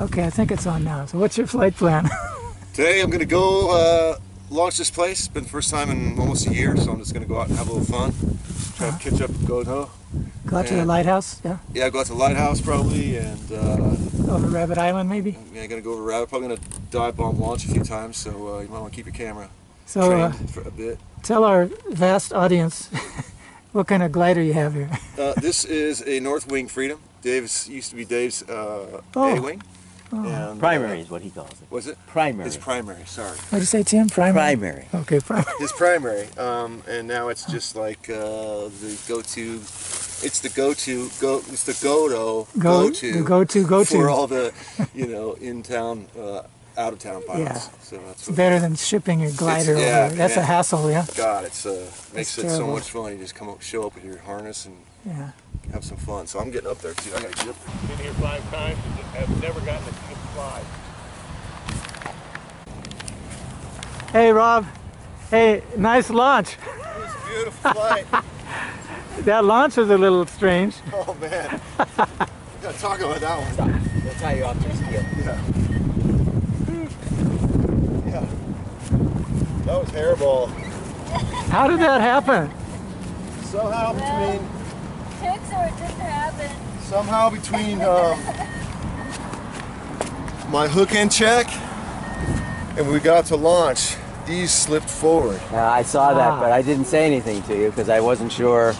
Okay, I think it's on now. So what's your flight plan? Today I'm gonna go uh, launch this place. It's been the first time in almost a year, so I'm just gonna go out and have a little fun. Try to catch up with Godot. Go out to the lighthouse, yeah? Yeah, go out to the lighthouse probably, and uh, Over Rabbit Island, maybe? yeah, gonna go over rabbit. Probably gonna dive bomb launch a few times, so uh, you might want to keep your camera So uh, trained for a bit. tell our vast audience what kind of glider you have here. Uh, this is a North Wing Freedom. Dave's used to be Dave's uh, Oh. A Wing. And, Primary Uh, is what he calls it. was it? Primary. His primary. Sorry. What did you say, Tim? Primary? Primary. Okay, primary. his primary, um, and now it's just like uh, the go-to. It's the go-to. Go. It's the go-to. Go- Go-to. go-to, go-to. for all the, you know, in-town, uh, out-of-town pilots. Yeah. So that's It's better than shipping a glider yeah, over. That's a hassle, yeah? God, it's uh, makes it so much fun. You just come up, show up with your harness, and Yeah. have some fun. So I'm getting up there too. I gotta get up there. Been here five times and have never gotten to see him fly. Hey, Robb. Hey, nice launch. It's a beautiful flight. That launch was a little strange. oh man. We gotta talk about that one. We'll tie you off to the steel. Yeah. Yeah. That was hairball. How did that happen? Somehow between Chicks or it didn't happen. somehow between um, my hook and check and we got to launch, these slipped forward. Yeah, I saw that, Ah. but I didn't say anything to you because I wasn't sure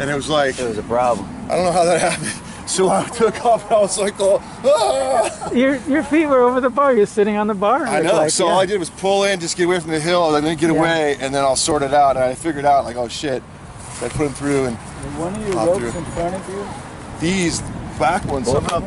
And it was like, it was a problem. I don't know how that happened. So I took off and I was like, oh, ah! Your your feet were over the bar. You're sitting on the bar. I know. like, so yeah. all I did was pull in, just get away from the hill, and then get Yeah. away, and then I'll sort it out. And I figured out, like, oh shit. So I put them through, and One of your ropes through. in front of you. these back ones Both somehow?